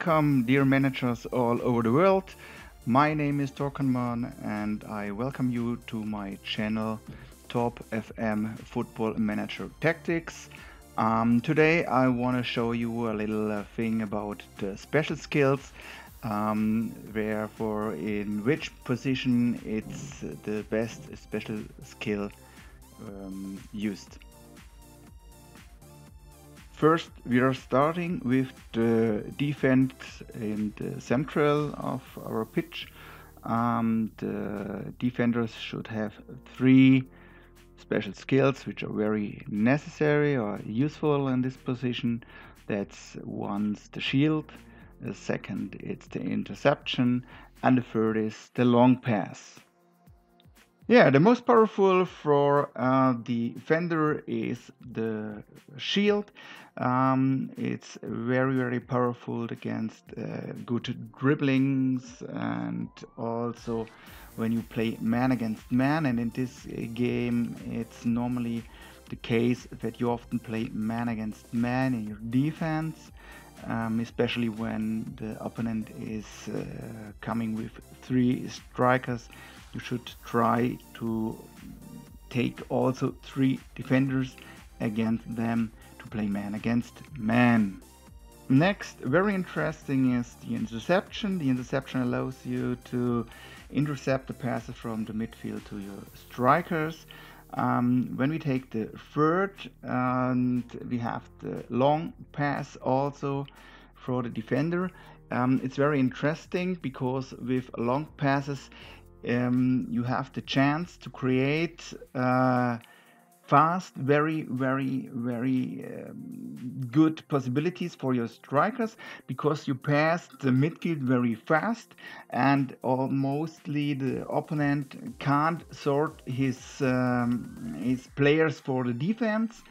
Welcome, dear managers all over the world. My name is Torcanmon and I welcome you to my channel Top FM Football Manager Tactics. Um, today I want to show you a little uh, thing about the special skills, um, therefore in which position it's the best special skill um, used. First, we are starting with the defense in the central of our pitch. Um, the defenders should have three special skills which are very necessary or useful in this position. That's one's the shield, the second it's the interception, and the third is the long pass. Yeah, the most powerful for uh, the Fender is the shield. Um, it's very, very powerful against uh, good dribblings and also when you play man against man. And in this game, it's normally the case that you often play man against man in your defense. Um, especially when the opponent is uh, coming with three strikers you should try to take also three defenders against them to play man against man. Next, very interesting is the interception. The interception allows you to intercept the passes from the midfield to your strikers. Um, when we take the third and we have the long pass also for the defender, um, it's very interesting because with long passes um, you have the chance to create uh, fast, very, very, very um, good possibilities for your strikers because you pass the midfield very fast and mostly the opponent can't sort his um, his players for the defense.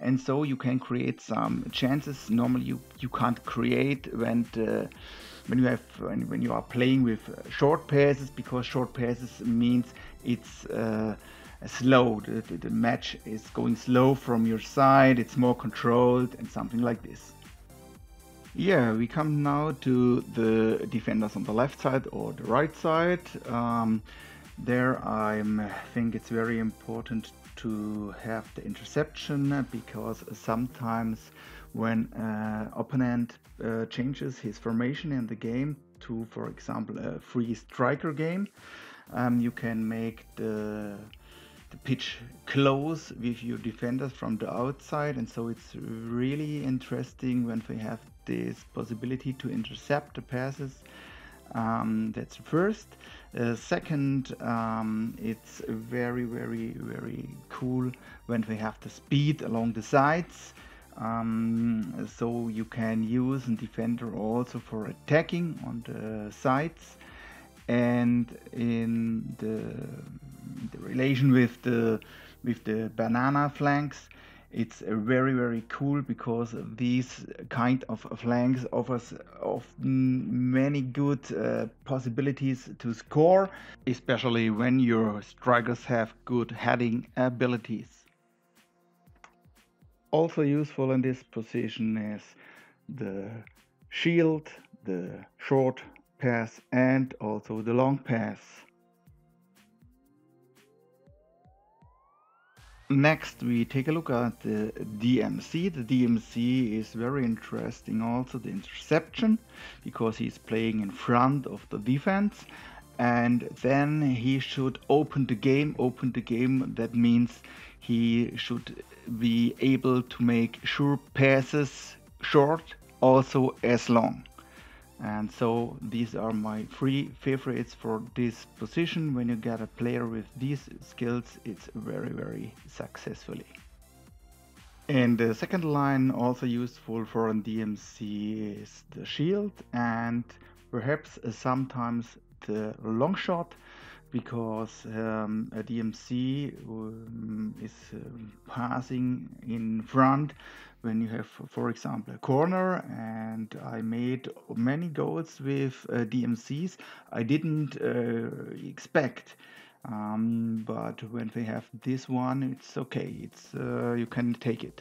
And so you can create some chances. Normally you, you can't create when the when you have when, when you are playing with uh, short passes because short passes means it's uh, slow the, the, the, match is going slow from your side it's more controlled and something like this. Yeah we come now to the defenders on the left side or the right side. Um, there I think it's very important to have the interception because sometimes when uh, opponent uh, changes his formation in the game to, for example, a free striker game, um, you can make the the pitch close with your defenders from the outside. And so it's really interesting when we have this possibility to intercept the passes um, that's first. Uh, second um, it's very very very cool when we have the speed along the sides um, so you can use defender also for attacking on the sides and in the, the relation with the with the banana flanks. It's very very cool because these kind of flanks offers often many good uh, possibilities to score especially when your strikers have good heading abilities also useful in this position is the shield, the short pass and also the long pass. Next we take a look at the DMC. The DMC is very interesting also the interception because he's playing in front of the defense and then he should open the game. Open the game that means he should be able to make sure passes short also as long. And so these are my three favorites for this position. When you get a player with these skills it's very very successfully. And the second line also useful for a DMC is the shield and perhaps sometimes the long shot because um, a DMC um, is uh, passing in front when you have, for example, a corner. And I made many goals with uh, DMCs I didn't uh, expect. Um, but when they have this one, it's okay. It's uh, you can take it.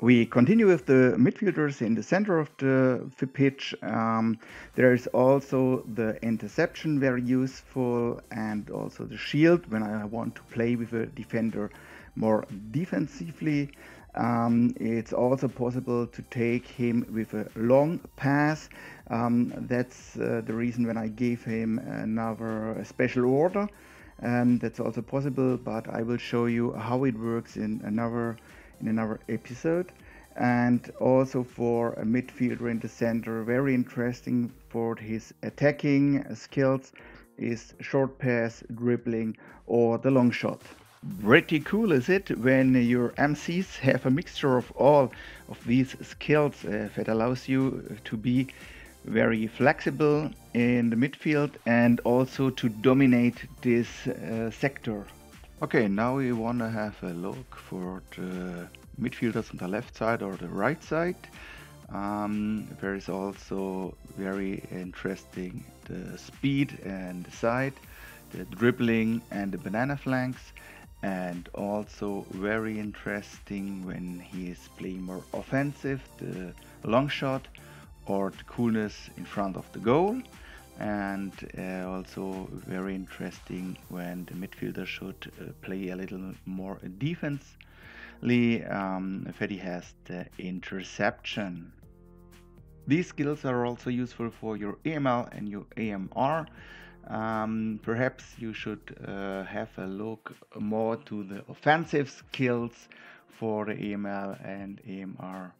We continue with the midfielders in the center of the, the pitch. Um, there is also the interception very useful and also the shield when I want to play with a defender more defensively. Um, it's also possible to take him with a long pass. Um, that's uh, the reason when I gave him another special order. Um, that's also possible, but I will show you how it works in another in another episode. And also for a midfielder in the center, very interesting for his attacking skills is short pass, dribbling, or the long shot. Pretty cool is it when your MCs have a mixture of all of these skills uh, that allows you to be very flexible in the midfield and also to dominate this uh, sector. Okay, now we want to have a look for the midfielders on the left side or the right side. Um, there is also very interesting the speed and the side, the dribbling and the banana flanks and also very interesting when he is playing more offensive, the long shot or the coolness in front of the goal and uh, also very interesting when the midfielder should uh, play a little more defensively um, he has the interception. These skills are also useful for your AML and your AMR. Um, perhaps you should uh, have a look more to the offensive skills for the AML and AMR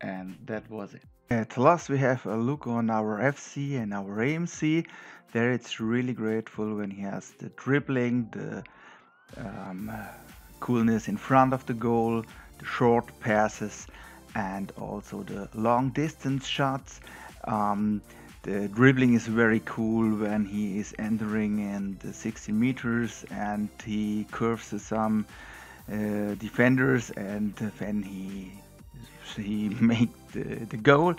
and that was it. At last we have a look on our FC and our AMC. There it's really grateful when he has the dribbling, the um, coolness in front of the goal, the short passes and also the long distance shots. Um, the dribbling is very cool when he is entering in the 60 meters and he curves some uh, defenders and then he he make the, the goal.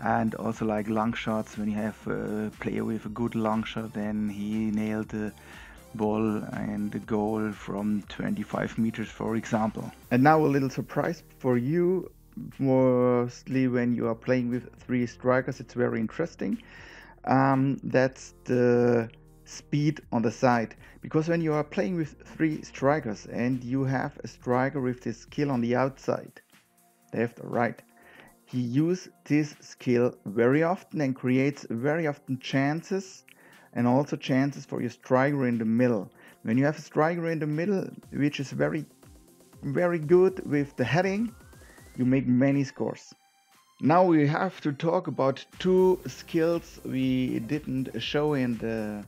And also like long shots when you have a player with a good long shot then he nailed the ball and the goal from 25 meters for example. And now a little surprise for you. Mostly when you are playing with three strikers it's very interesting. Um, that's the speed on the side. Because when you are playing with three strikers and you have a striker with this skill on the outside left or right. He uses this skill very often and creates very often chances and also chances for your striker in the middle. When you have a striker in the middle, which is very, very good with the heading, you make many scores. Now we have to talk about two skills we didn't show in the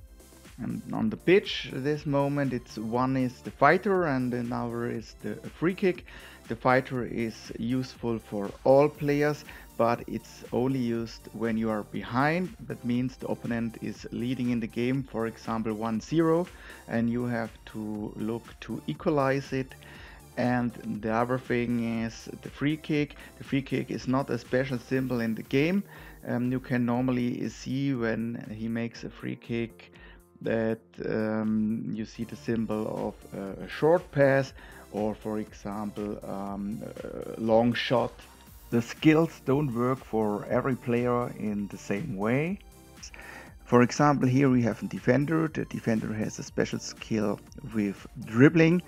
on the pitch this moment. It's one is the fighter and another is the free kick. The fighter is useful for all players, but it's only used when you are behind. That means the opponent is leading in the game, for example 1-0, and you have to look to equalize it. And the other thing is the free kick. The free kick is not a special symbol in the game. Um, you can normally see when he makes a free kick that um, you see the symbol of a short pass or for example um, long shot. The skills don't work for every player in the same way. For example, here we have a defender. The defender has a special skill with dribbling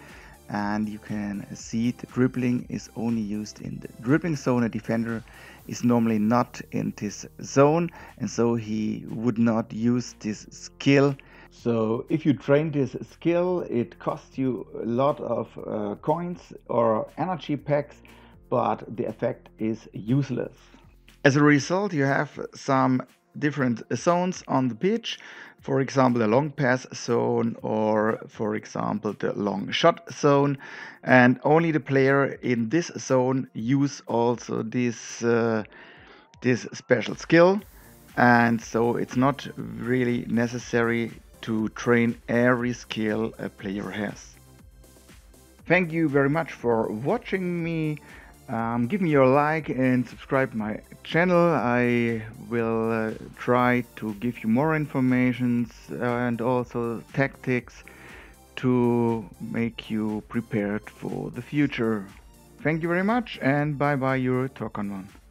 and you can see the dribbling is only used in the dribbling zone. A defender is normally not in this zone and so he would not use this skill so if you train this skill, it costs you a lot of uh, coins or energy packs, but the effect is useless. As a result, you have some different zones on the pitch. For example, the long pass zone or for example, the long shot zone. And only the player in this zone use also this, uh, this special skill. And so it's not really necessary to train every skill a player has. Thank you very much for watching me. Um, give me your like and subscribe my channel. I will uh, try to give you more information and also tactics to make you prepared for the future. Thank you very much and bye bye, your Torcanmon.